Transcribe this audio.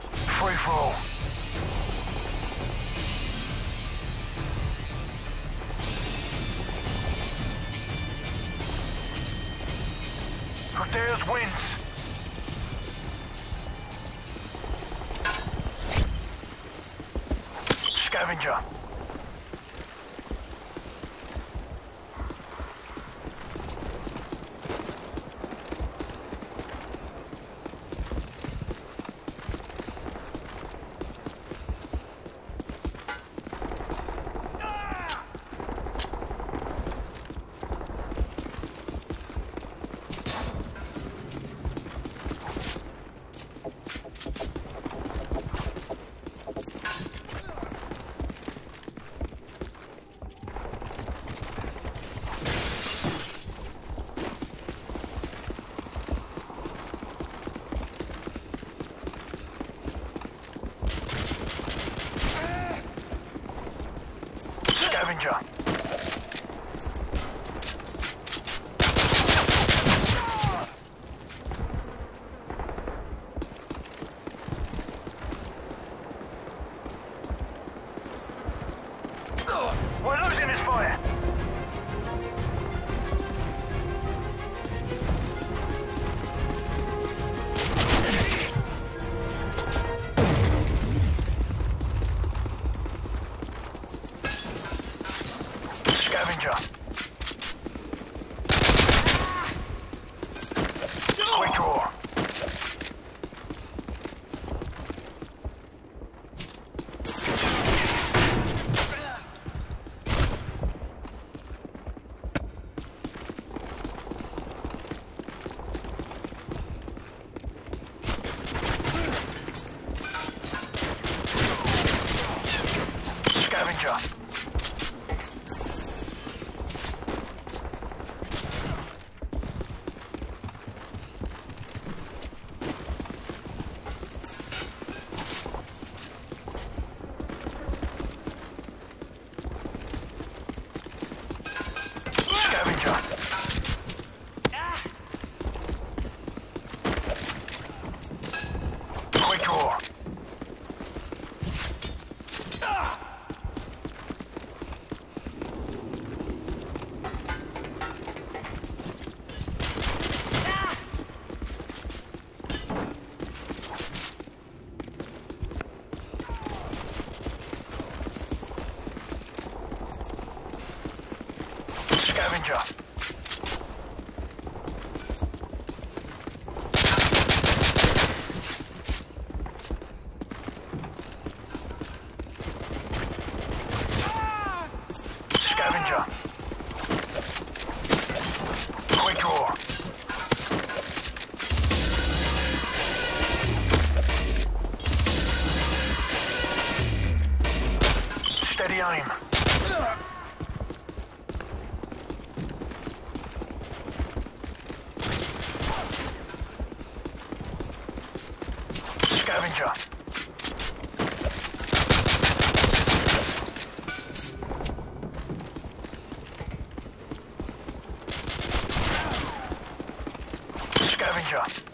Free for all. Dares wins. Scavenger. Scavenger. Scavenger. Scavenger. Scavenger. Harbinger. Scavenger.